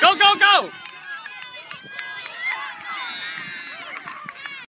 Go, go, go!